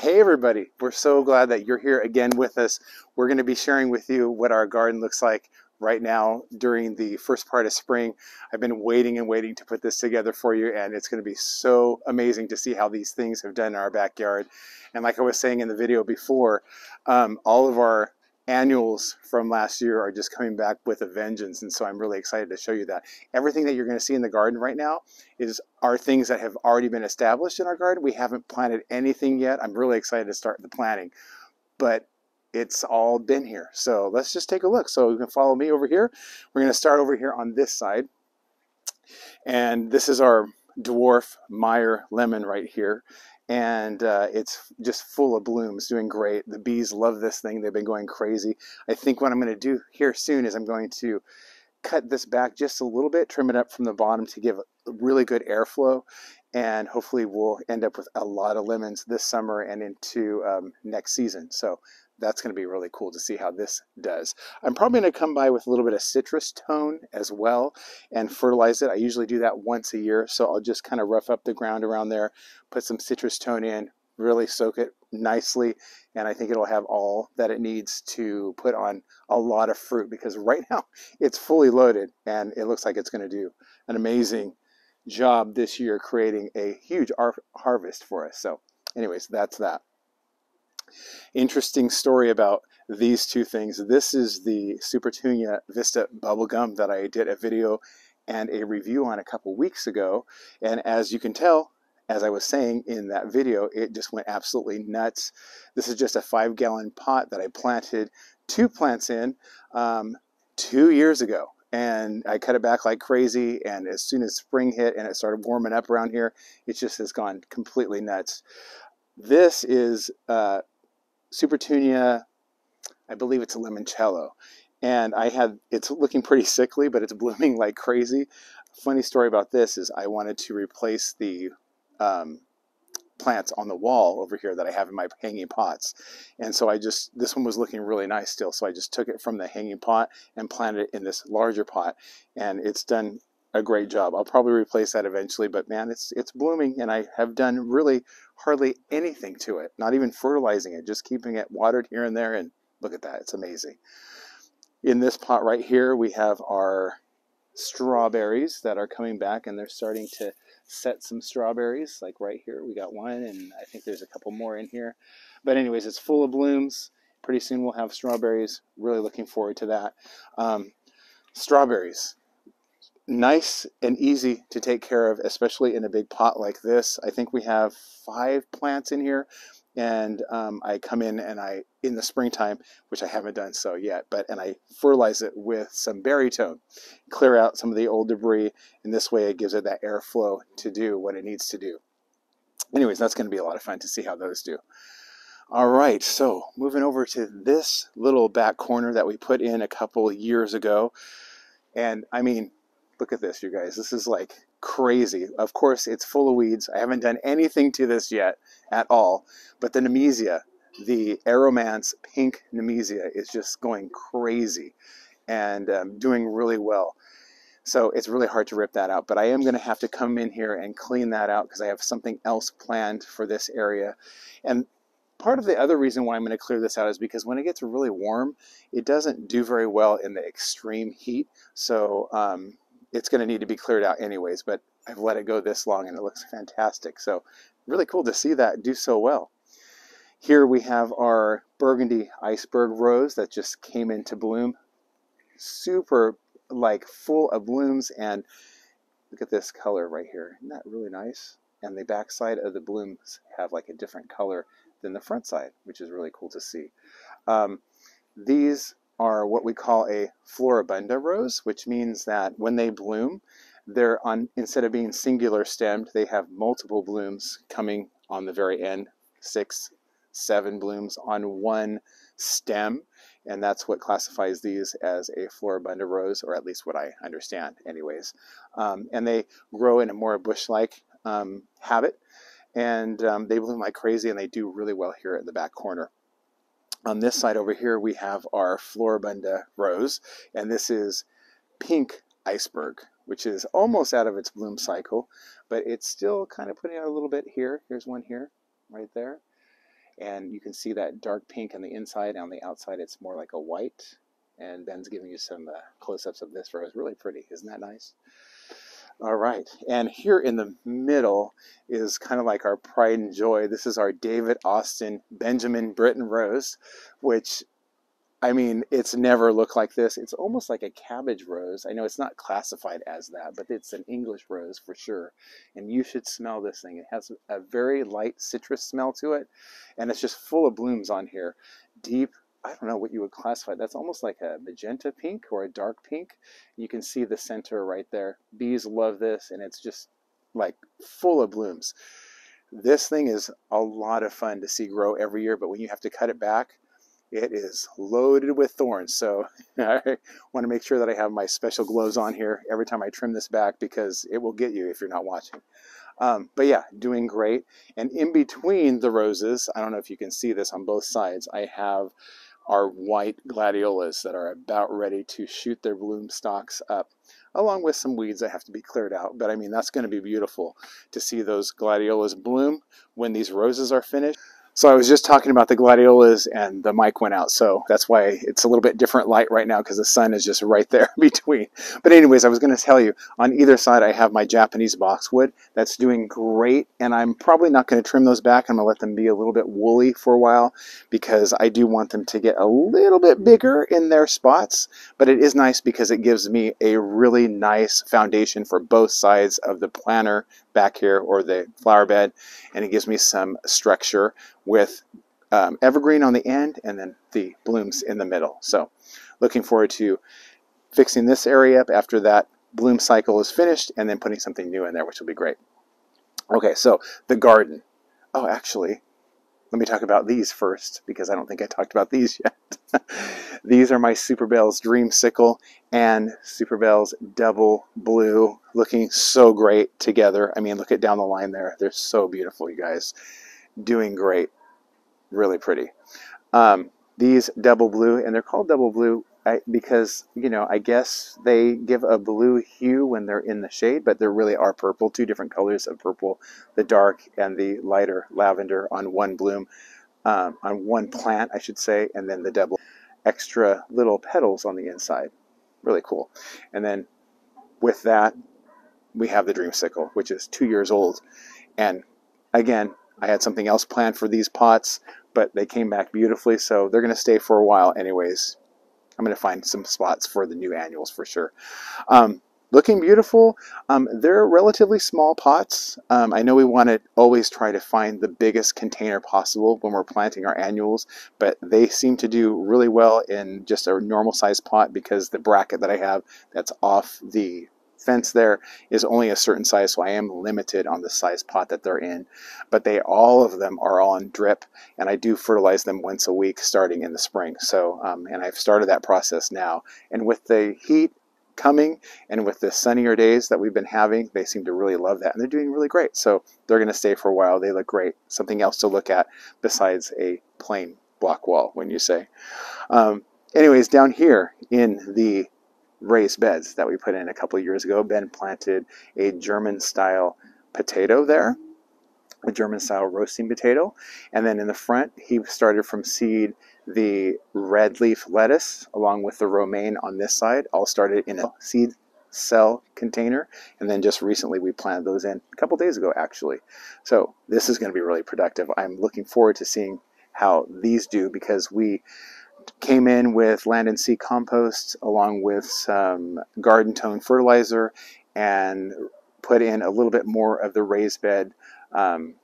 Hey, everybody. We're so glad that you're here again with us. We're going to be sharing with you what our garden looks like right now during the first part of spring. I've been waiting and waiting to put this together for you, and it's going to be so amazing to see how these things have done in our backyard. And like I was saying in the video before, um, all of our annuals from last year are just coming back with a vengeance and so I'm really excited to show you that. Everything that you're going to see in the garden right now is are things that have already been established in our garden. We haven't planted anything yet. I'm really excited to start the planting. But it's all been here. So let's just take a look. So you can follow me over here. We're going to start over here on this side. And this is our dwarf Meyer lemon right here and uh, it's just full of blooms, doing great. The bees love this thing. They've been going crazy. I think what I'm going to do here soon is I'm going to cut this back just a little bit, trim it up from the bottom to give really good airflow, and hopefully we'll end up with a lot of lemons this summer and into um, next season. So that's going to be really cool to see how this does. I'm probably going to come by with a little bit of citrus tone as well and fertilize it. I usually do that once a year, so I'll just kind of rough up the ground around there, put some citrus tone in, really soak it nicely, and I think it'll have all that it needs to put on a lot of fruit because right now it's fully loaded and it looks like it's going to do an amazing job this year creating a huge harvest for us. So anyways, that's that. Interesting story about these two things. This is the Supertunia Vista bubblegum that I did a video and a review on a couple weeks ago. And as you can tell, as I was saying in that video, it just went absolutely nuts. This is just a five gallon pot that I planted two plants in um, two years ago. And I cut it back like crazy. And as soon as spring hit and it started warming up around here, it just has gone completely nuts. This is uh, Supertunia, I believe it's a limoncello. And I had, it's looking pretty sickly, but it's blooming like crazy. Funny story about this is I wanted to replace the um, plants on the wall over here that I have in my hanging pots. And so I just, this one was looking really nice still. So I just took it from the hanging pot and planted it in this larger pot. And it's done a great job. I'll probably replace that eventually, but man, it's it's blooming and I have done really hardly anything to it, not even fertilizing it, just keeping it watered here and there and look at that, it's amazing. In this pot right here, we have our strawberries that are coming back and they're starting to set some strawberries like right here we got one and I think there's a couple more in here. But anyways it's full of blooms. Pretty soon we'll have strawberries. Really looking forward to that. Um, strawberries nice and easy to take care of, especially in a big pot like this. I think we have five plants in here and um, I come in and I, in the springtime, which I haven't done so yet, but and I fertilize it with some Berrytone, clear out some of the old debris, and this way it gives it that airflow to do what it needs to do. Anyways, that's going to be a lot of fun to see how those do. All right, so moving over to this little back corner that we put in a couple years ago, and I mean, Look at this, you guys. This is like crazy. Of course, it's full of weeds. I haven't done anything to this yet at all. But the Nemesia, the Aromance pink Nemesia, is just going crazy and um, doing really well. So it's really hard to rip that out. But I am going to have to come in here and clean that out because I have something else planned for this area. And part of the other reason why I'm going to clear this out is because when it gets really warm, it doesn't do very well in the extreme heat. So um, it's going to need to be cleared out anyways, but I've let it go this long and it looks fantastic. So really cool to see that do so well. Here we have our burgundy iceberg rose that just came into bloom. Super like full of blooms and look at this color right here. Isn't that really nice? And the back side of the blooms have like a different color than the front side, which is really cool to see. Um, these are what we call a floribunda rose, which means that when they bloom, they're on instead of being singular stemmed, they have multiple blooms coming on the very end, six, seven blooms on one stem, and that's what classifies these as a floribunda rose, or at least what I understand, anyways. Um, and they grow in a more bush-like um, habit, and um, they bloom like crazy, and they do really well here at the back corner. On this side over here, we have our Floribunda rose, and this is pink iceberg, which is almost out of its bloom cycle, but it's still kind of putting out a little bit here. Here's one here, right there. And you can see that dark pink on the inside. On the outside, it's more like a white. And Ben's giving you some uh, close-ups of this rose. Really pretty. Isn't that nice? All right, and here in the middle is kind of like our pride and joy. This is our David Austin Benjamin Britten rose, which I mean, it's never looked like this. It's almost like a cabbage rose. I know it's not classified as that, but it's an English rose for sure. And you should smell this thing. It has a very light citrus smell to it, and it's just full of blooms on here. Deep, I don't know what you would classify. That's almost like a magenta pink or a dark pink. You can see the center right there. Bees love this, and it's just like full of blooms. This thing is a lot of fun to see grow every year, but when you have to cut it back, it is loaded with thorns. So I want to make sure that I have my special gloves on here every time I trim this back because it will get you if you're not watching. Um, but yeah, doing great. And in between the roses, I don't know if you can see this on both sides, I have our white gladiolas that are about ready to shoot their bloom stalks up, along with some weeds that have to be cleared out. But I mean, that's going to be beautiful to see those gladiolas bloom when these roses are finished. So I was just talking about the gladiolas and the mic went out. So that's why it's a little bit different light right now because the sun is just right there between. But anyways, I was going to tell you on either side I have my Japanese boxwood that's doing great and I'm probably not going to trim those back. I'm going to let them be a little bit woolly for a while because I do want them to get a little bit bigger in their spots. But it is nice because it gives me a really nice foundation for both sides of the planter back here or the flower bed and it gives me some structure with um, evergreen on the end and then the blooms in the middle. So looking forward to fixing this area up after that bloom cycle is finished and then putting something new in there, which will be great. Okay, so the garden. Oh, actually, let me talk about these first because I don't think I talked about these yet. These are my Superbell's Dreamsicle and Superbell's Double Blue looking so great together. I mean, look at down the line there. They're so beautiful, you guys. Doing great. Really pretty. Um, these Double Blue, and they're called Double Blue because, you know, I guess they give a blue hue when they're in the shade, but there really are purple, two different colors of purple, the dark and the lighter lavender on one bloom, um, on one plant, I should say, and then the double extra little petals on the inside. Really cool. And then with that, we have the Dreamsicle, which is two years old. And again, I had something else planned for these pots, but they came back beautifully, so they're going to stay for a while anyways. I'm going to find some spots for the new annuals for sure. Um, looking beautiful. Um, they're relatively small pots. Um, I know we want to always try to find the biggest container possible when we're planting our annuals, but they seem to do really well in just a normal size pot because the bracket that I have that's off the fence there is only a certain size, so I am limited on the size pot that they're in. But they all of them are on drip, and I do fertilize them once a week starting in the spring. So, um, and I've started that process now. And with the heat coming and with the sunnier days that we've been having, they seem to really love that, and they're doing really great. So they're going to stay for a while. They look great. Something else to look at besides a plain block wall, when you say. Um, anyways, down here in the raised beds that we put in a couple years ago. Ben planted a German style potato there, a German style roasting potato. And then in the front, he started from seed the red leaf lettuce along with the romaine on this side, all started in a seed cell container. And then just recently we planted those in a couple days ago, actually. So this is going to be really productive. I'm looking forward to seeing how these do because we came in with land and sea compost along with some garden tone fertilizer and put in a little bit more of the raised bed um,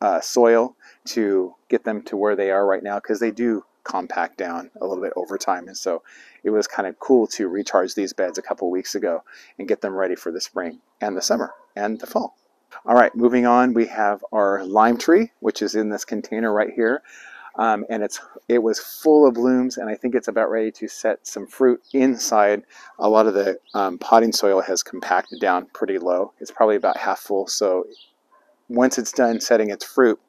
uh, soil to get them to where they are right now because they do compact down a little bit over time and so it was kind of cool to recharge these beds a couple weeks ago and get them ready for the spring and the summer and the fall all right moving on we have our lime tree which is in this container right here um, and it's it was full of blooms and I think it's about ready to set some fruit inside. A lot of the um, potting soil has compacted down pretty low. It's probably about half full so once it's done setting its fruit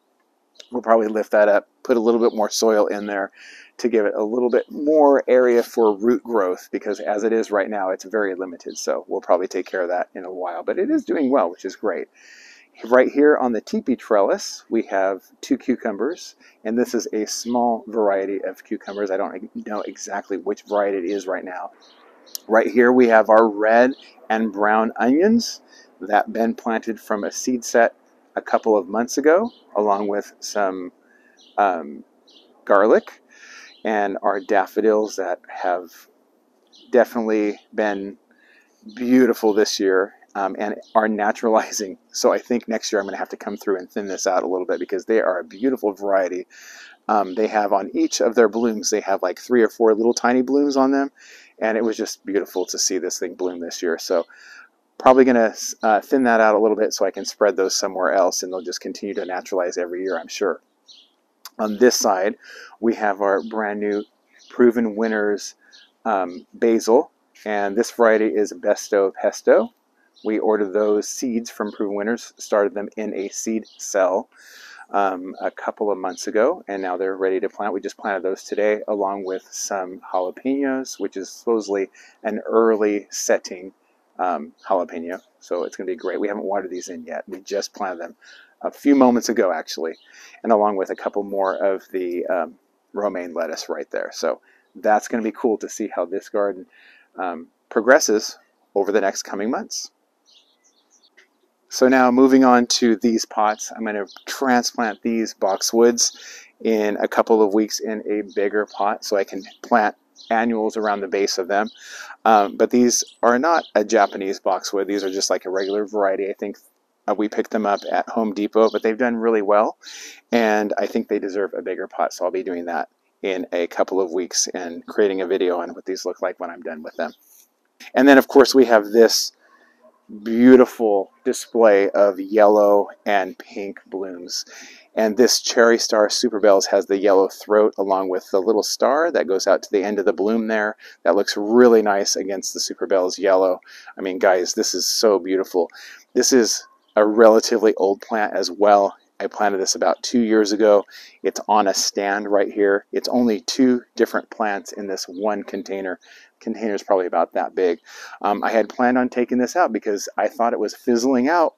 we'll probably lift that up, put a little bit more soil in there to give it a little bit more area for root growth because as it is right now it's very limited so we'll probably take care of that in a while but it is doing well which is great Right here on the teepee trellis, we have two cucumbers, and this is a small variety of cucumbers. I don't know exactly which variety it is right now. Right here we have our red and brown onions that Ben planted from a seed set a couple of months ago, along with some um, garlic and our daffodils that have definitely been beautiful this year um, and are naturalizing. So I think next year I'm going to have to come through and thin this out a little bit because they are a beautiful variety. Um, they have on each of their blooms, they have like three or four little tiny blooms on them. And it was just beautiful to see this thing bloom this year. So probably going to uh, thin that out a little bit so I can spread those somewhere else and they'll just continue to naturalize every year, I'm sure. On this side, we have our brand new Proven Winners um, basil, and this variety is Besto Pesto. We ordered those seeds from Proven Winners, started them in a seed cell um, a couple of months ago, and now they're ready to plant. We just planted those today, along with some jalapenos, which is supposedly an early setting um, jalapeno. So it's going to be great. We haven't watered these in yet. We just planted them a few moments ago, actually, and along with a couple more of the um, romaine lettuce right there. So that's going to be cool to see how this garden um, progresses over the next coming months. So now moving on to these pots, I'm going to transplant these boxwoods in a couple of weeks in a bigger pot so I can plant annuals around the base of them. Um, but these are not a Japanese boxwood. These are just like a regular variety. I think uh, we picked them up at Home Depot, but they've done really well. And I think they deserve a bigger pot, so I'll be doing that in a couple of weeks and creating a video on what these look like when I'm done with them. And then, of course, we have this beautiful display of yellow and pink blooms. And this Cherry Star Super Bells has the yellow throat along with the little star that goes out to the end of the bloom there. That looks really nice against the Super Bells yellow. I mean, guys, this is so beautiful. This is a relatively old plant as well. I planted this about two years ago. It's on a stand right here. It's only two different plants in this one container. Container is probably about that big. Um, I had planned on taking this out because I thought it was fizzling out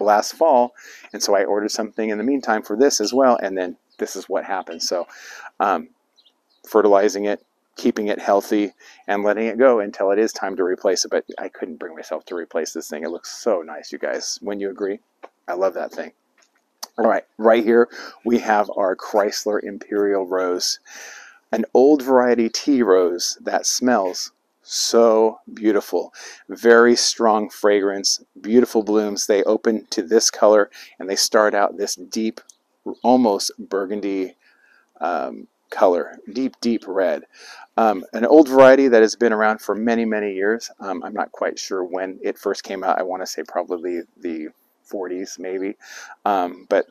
last fall. And so I ordered something in the meantime for this as well. And then this is what happened. So um, fertilizing it, keeping it healthy, and letting it go until it is time to replace it. But I couldn't bring myself to replace this thing. It looks so nice, you guys. When you agree, I love that thing. All right, right here we have our Chrysler Imperial Rose, an old variety tea rose that smells so beautiful. Very strong fragrance, beautiful blooms. They open to this color and they start out this deep, almost burgundy um, color, deep, deep red. Um, an old variety that has been around for many, many years. Um, I'm not quite sure when it first came out. I want to say probably the 40s maybe, um, but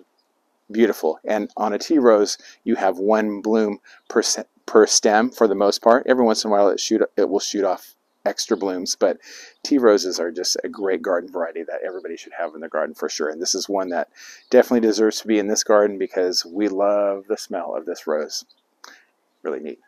beautiful. And on a tea rose, you have one bloom per, per stem for the most part. Every once in a while, it shoot it will shoot off extra blooms, but tea roses are just a great garden variety that everybody should have in their garden for sure. And this is one that definitely deserves to be in this garden because we love the smell of this rose. Really neat.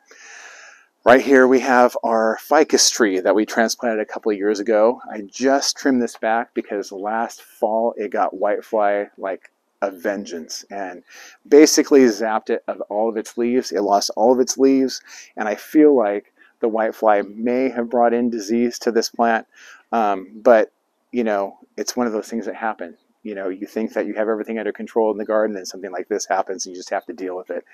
Right here we have our ficus tree that we transplanted a couple of years ago. I just trimmed this back because last fall it got whitefly like a vengeance and basically zapped it of all of its leaves. It lost all of its leaves and I feel like the whitefly may have brought in disease to this plant. Um, but you know, it's one of those things that happen. You know, you think that you have everything under control in the garden and something like this happens and you just have to deal with it.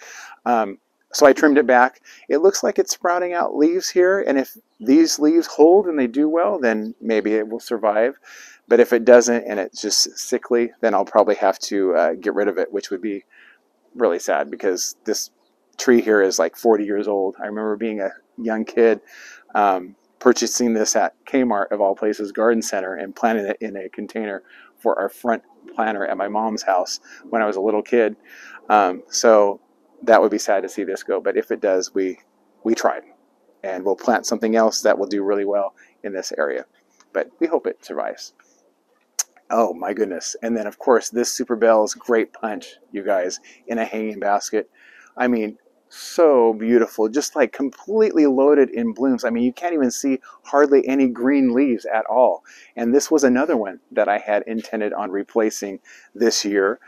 Um, so I trimmed it back. It looks like it's sprouting out leaves here, and if these leaves hold and they do well, then maybe it will survive. But if it doesn't and it's just sickly, then I'll probably have to uh, get rid of it, which would be really sad because this tree here is like 40 years old. I remember being a young kid um, purchasing this at Kmart, of all places, garden center, and planting it in a container for our front planter at my mom's house when I was a little kid. Um, so that would be sad to see this go. But if it does, we we tried, and we'll plant something else that will do really well in this area. But we hope it survives. Oh my goodness! And then of course this Super Bell's Grape Punch, you guys, in a hanging basket. I mean, so beautiful, just like completely loaded in blooms. I mean, you can't even see hardly any green leaves at all. And this was another one that I had intended on replacing this year.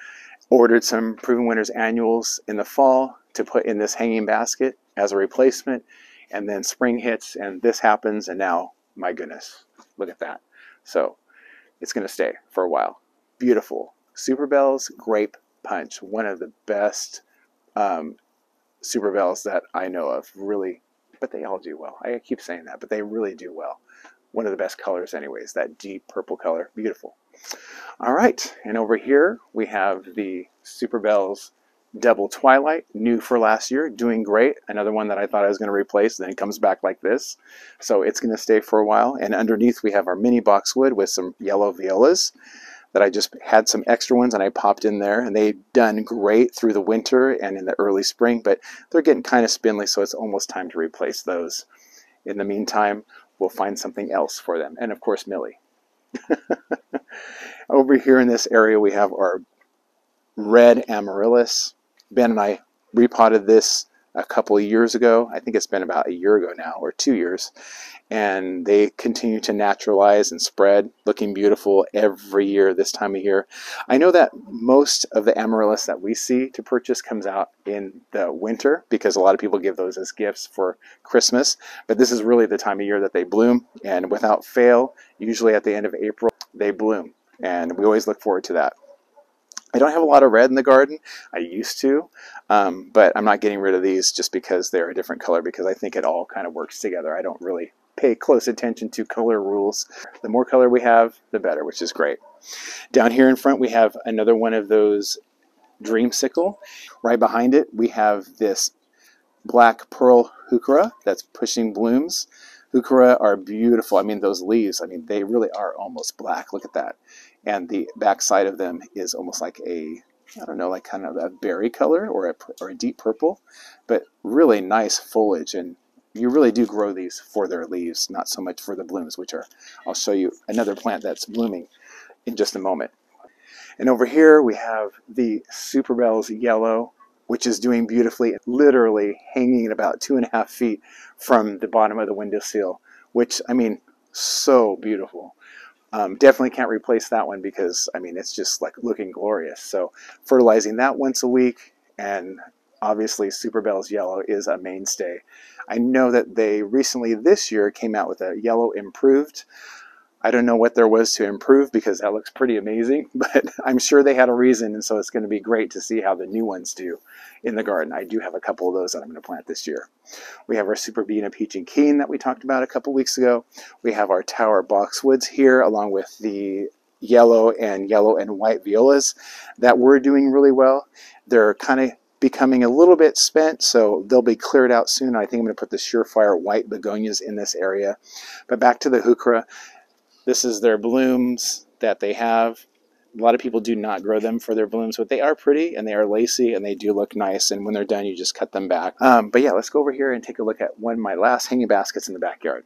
Ordered some Proven Winners annuals in the fall to put in this hanging basket as a replacement. And then spring hits and this happens. And now, my goodness, look at that. So it's going to stay for a while. Beautiful. Super Bells Grape Punch, one of the best um, Super Bells that I know of. Really, but they all do well. I keep saying that, but they really do well. One of the best colors, anyways, that deep purple color. Beautiful. All right, and over here we have the Super Double Twilight, new for last year, doing great. Another one that I thought I was going to replace, then it comes back like this. So it's going to stay for a while. And underneath we have our mini boxwood with some yellow violas that I just had some extra ones and I popped in there and they've done great through the winter and in the early spring, but they're getting kind of spindly, so it's almost time to replace those. In the meantime, we'll find something else for them. And of course, Millie. Over here in this area, we have our red amaryllis. Ben and I repotted this a couple of years ago. I think it's been about a year ago now, or two years and they continue to naturalize and spread, looking beautiful every year this time of year. I know that most of the amaryllis that we see to purchase comes out in the winter because a lot of people give those as gifts for Christmas, but this is really the time of year that they bloom, and without fail, usually at the end of April, they bloom, and we always look forward to that. I don't have a lot of red in the garden. I used to, um, but I'm not getting rid of these just because they're a different color because I think it all kind of works together. I don't really pay close attention to color rules. The more color we have, the better, which is great. Down here in front, we have another one of those dreamsicle. Right behind it, we have this black pearl heuchera that's pushing blooms. Heuchera are beautiful. I mean, those leaves, I mean, they really are almost black. Look at that. And the backside of them is almost like a, I don't know, like kind of a berry color or a, or a deep purple, but really nice foliage and you really do grow these for their leaves, not so much for the blooms, which are, I'll show you another plant that's blooming in just a moment. And over here we have the Superbells Yellow, which is doing beautifully, literally hanging at about two and a half feet from the bottom of the windowsill, which, I mean, so beautiful. Um, definitely can't replace that one because, I mean, it's just like looking glorious. So fertilizing that once a week and obviously Superbells Yellow is a mainstay. I know that they recently this year came out with a yellow improved. I don't know what there was to improve because that looks pretty amazing, but I'm sure they had a reason, and so it's going to be great to see how the new ones do in the garden. I do have a couple of those that I'm going to plant this year. We have our Superbena Peachy Keen that we talked about a couple weeks ago. We have our Tower Boxwoods here, along with the yellow and yellow and white violas that were doing really well. They're kind of becoming a little bit spent, so they'll be cleared out soon. I think I'm going to put the Surefire white begonias in this area. But back to the heuchera. This is their blooms that they have. A lot of people do not grow them for their blooms, but they are pretty and they are lacy and they do look nice. And when they're done, you just cut them back. Um, but yeah, let's go over here and take a look at one of my last hanging baskets in the backyard.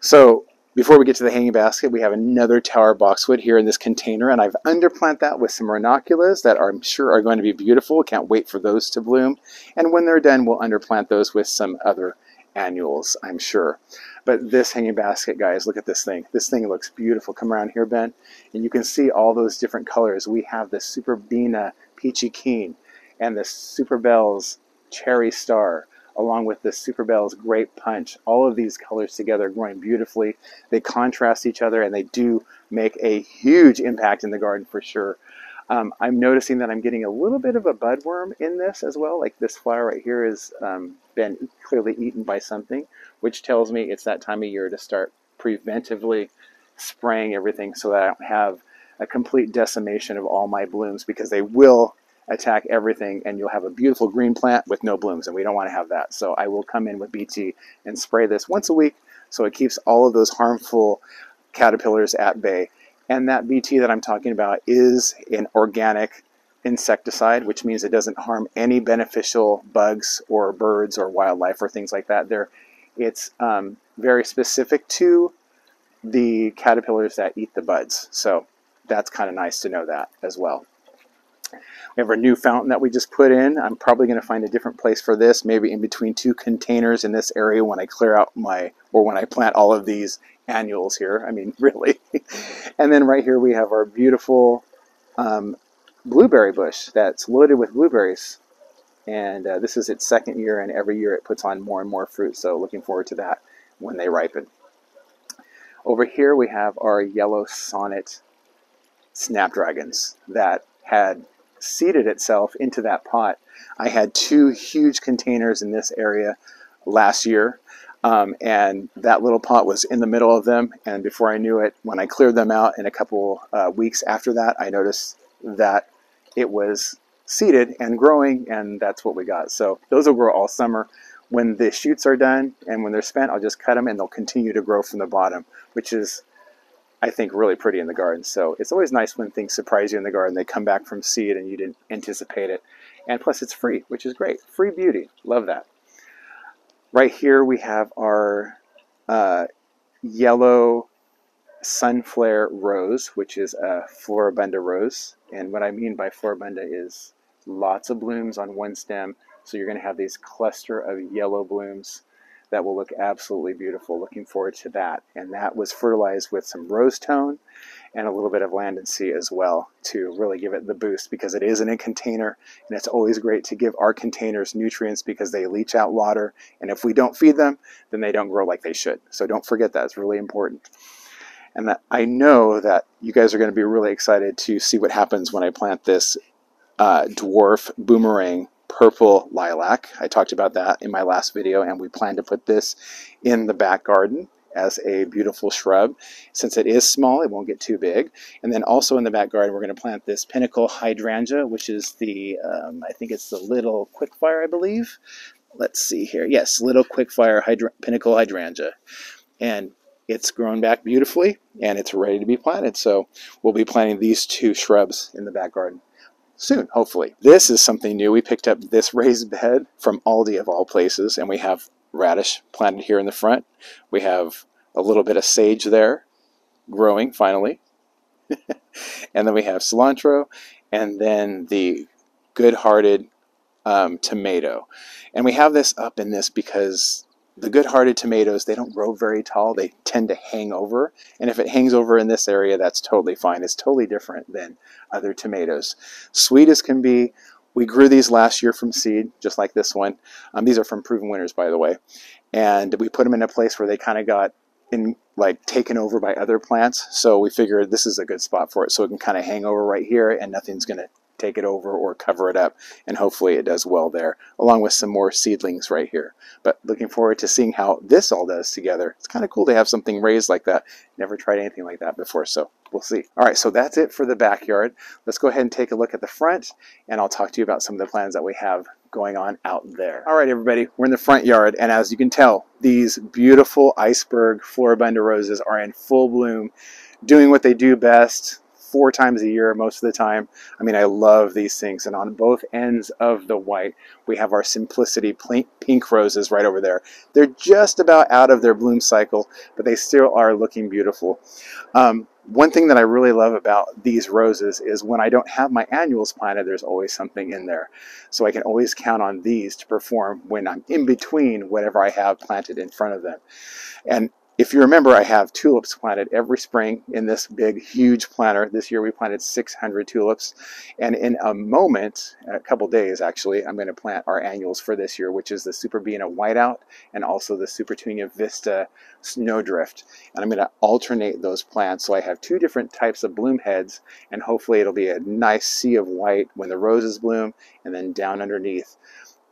So before we get to the hanging basket, we have another tower boxwood here in this container, and I've underplanted that with some ranunculus that I'm sure are going to be beautiful. Can't wait for those to bloom. And when they're done, we'll underplant those with some other annuals, I'm sure. But this hanging basket, guys, look at this thing. This thing looks beautiful. Come around here, Ben, and you can see all those different colors. We have the Superbena Peachy Keen and the Superbells Cherry Star along with the Superbell's Grape Punch. All of these colors together growing beautifully. They contrast each other and they do make a huge impact in the garden for sure. Um, I'm noticing that I'm getting a little bit of a budworm in this as well. Like this flower right here has um, been clearly eaten by something, which tells me it's that time of year to start preventively spraying everything so that I don't have a complete decimation of all my blooms because they will attack everything and you'll have a beautiful green plant with no blooms and we don't want to have that. So I will come in with BT and spray this once a week so it keeps all of those harmful caterpillars at bay. And that BT that I'm talking about is an organic insecticide, which means it doesn't harm any beneficial bugs or birds or wildlife or things like that. There, it's um, very specific to the caterpillars that eat the buds. So that's kind of nice to know that as well. We have our new fountain that we just put in. I'm probably going to find a different place for this, maybe in between two containers in this area when I clear out my, or when I plant all of these annuals here. I mean, really. and then right here we have our beautiful um, blueberry bush that's loaded with blueberries. And uh, this is its second year, and every year it puts on more and more fruit. So looking forward to that when they ripen. Over here we have our yellow sonnet snapdragons that had seeded itself into that pot. I had two huge containers in this area last year um, and that little pot was in the middle of them and before I knew it when I cleared them out in a couple uh, weeks after that I noticed that it was seeded and growing and that's what we got. So those will grow all summer. When the shoots are done and when they're spent I'll just cut them and they'll continue to grow from the bottom which is I think really pretty in the garden. So it's always nice when things surprise you in the garden. They come back from seed and you didn't anticipate it. And plus it's free which is great. Free beauty. Love that. Right here we have our uh, yellow sunflare rose which is a floribunda rose and what I mean by floribunda is lots of blooms on one stem. So you're going to have these cluster of yellow blooms that will look absolutely beautiful. Looking forward to that. And that was fertilized with some rose tone and a little bit of land and sea as well to really give it the boost because it is in a container. And it's always great to give our containers nutrients because they leach out water. And if we don't feed them then they don't grow like they should. So don't forget that. It's really important and I know that you guys are going to be really excited to see what happens when I plant this uh, dwarf Bloomerang purple lilac. I talked about that in my last video, and we plan to put this in the back garden as a beautiful shrub. Since it is small, it won't get too big. And then also in the back garden, we're going to plant this pinnacle hydrangea, which is the, um, I think it's the little quickfire, I believe. Let's see here. Yes, little quickfire hydra pinnacle hydrangea. And it's grown back beautifully and it's ready to be planted. So we'll be planting these two shrubs in the back garden soon, hopefully. This is something new. We picked up this raised bed from Aldi of all places, and we have radish planted here in the front. We have a little bit of sage there growing finally. and then we have cilantro, and then the good-hearted um, tomato. And we have this up in this because the good-hearted tomatoes, they don't grow very tall. They tend to hang over. And if it hangs over in this area, that's totally fine. It's totally different than other tomatoes. Sweet as can be. We grew these last year from seed, just like this one. Um, these are from Proven Winners, by the way. And we put them in a place where they kind of got in like taken over by other plants. So we figured this is a good spot for it. So it can kind of hang over right here and nothing's going to take it over or cover it up. And hopefully it does well there, along with some more seedlings right here. But looking forward to seeing how this all does together. It's kind of cool to have something raised like that. Never tried anything like that before, so we'll see. All right, so that's it for the backyard. Let's go ahead and take a look at the front, and I'll talk to you about some of the plans that we have going on out there. All right, everybody, we're in the front yard, and as you can tell, these beautiful iceberg floribunda roses are in full bloom, doing what they do best, four times a year most of the time. I mean, I love these things. And on both ends of the white, we have our Simplicity pink roses right over there. They're just about out of their bloom cycle, but they still are looking beautiful. Um, one thing that I really love about these roses is when I don't have my annuals planted, there's always something in there. So I can always count on these to perform when I'm in between whatever I have planted in front of them. And if you remember, I have tulips planted every spring in this big, huge planter. This year we planted 600 tulips. And in a moment, a couple days actually, I'm going to plant our annuals for this year, which is the Superbena Whiteout and also the Supertunia Vista Snowdrift. And I'm going to alternate those plants. So I have two different types of bloom heads, and hopefully it'll be a nice sea of white when the roses bloom, and then down underneath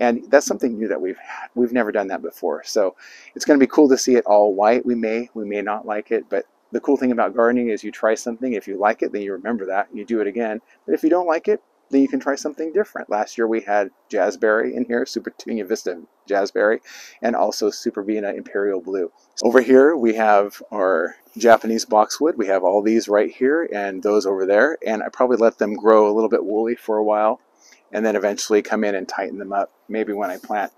and that's something new that we've we've never done that before. So it's going to be cool to see it all white. We may we may not like it, but the cool thing about gardening is you try something. If you like it, then you remember that. You do it again. But if you don't like it, then you can try something different. Last year we had Jazzberry in here, Supertunia Vista Jazzberry, and also Superbena Imperial Blue. Over here we have our Japanese boxwood. We have all these right here and those over there. And I probably let them grow a little bit woolly for a while and then eventually come in and tighten them up. Maybe when I plant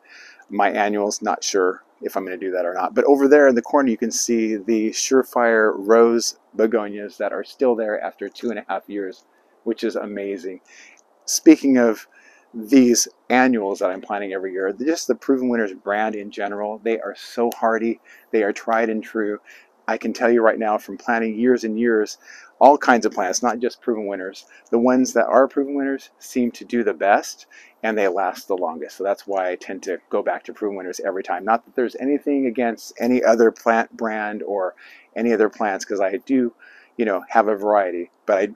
my annuals, not sure if I'm going to do that or not. But over there in the corner, you can see the Surefire Rose begonias that are still there after two and a half years, which is amazing. speaking of these annuals that I'm planting every year, just the Proven Winners brand in general, they are so hardy. They are tried and true. I can tell you right now from planting years and years, all kinds of plants, not just proven winners. The ones that are proven winners seem to do the best and they last the longest. So that's why I tend to go back to proven winners every time. Not that there's anything against any other plant brand or any other plants because I do, you know, have a variety, but I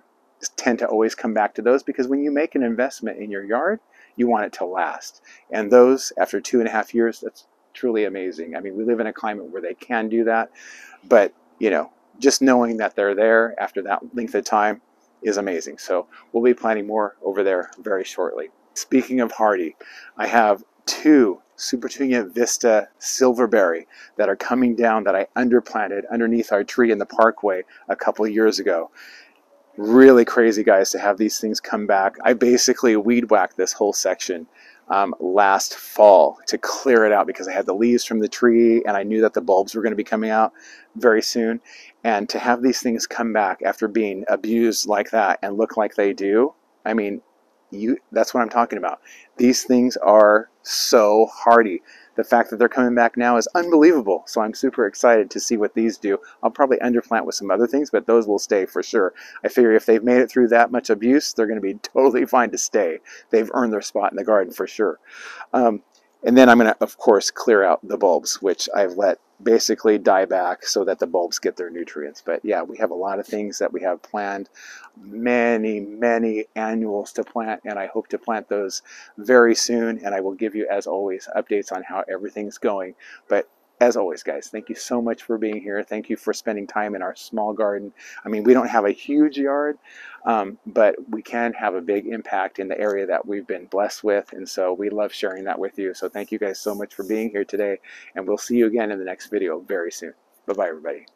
tend to always come back to those because when you make an investment in your yard, you want it to last. And those, after two and a half years, that's truly amazing. I mean, we live in a climate where they can do that, but you know, just knowing that they're there after that length of time is amazing. So we'll be planting more over there very shortly. Speaking of hardy, I have two Supertunia Vista Silverberry that are coming down that I underplanted underneath our tree in the parkway a couple years ago. Really crazy guys to have these things come back. I basically weed whacked this whole section um, last fall to clear it out because I had the leaves from the tree and I knew that the bulbs were going to be coming out very soon. And to have these things come back after being abused like that and look like they do, I mean, you that's what I'm talking about. These things are so hardy. The fact that they're coming back now is unbelievable. So I'm super excited to see what these do. I'll probably underplant with some other things, but those will stay for sure. I figure if they've made it through that much abuse, they're going to be totally fine to stay. They've earned their spot in the garden for sure. Um, and then I'm going to, of course, clear out the bulbs, which I've let basically die back so that the bulbs get their nutrients. But yeah, we have a lot of things that we have planned, many, many annuals to plant, and I hope to plant those very soon. And I will give you, as always, updates on how everything's going. But as always, guys, thank you so much for being here. Thank you for spending time in our small garden. I mean, we don't have a huge yard, um, but we can have a big impact in the area that we've been blessed with. And so we love sharing that with you. So thank you guys so much for being here today. And we'll see you again in the next video very soon. Bye-bye, everybody.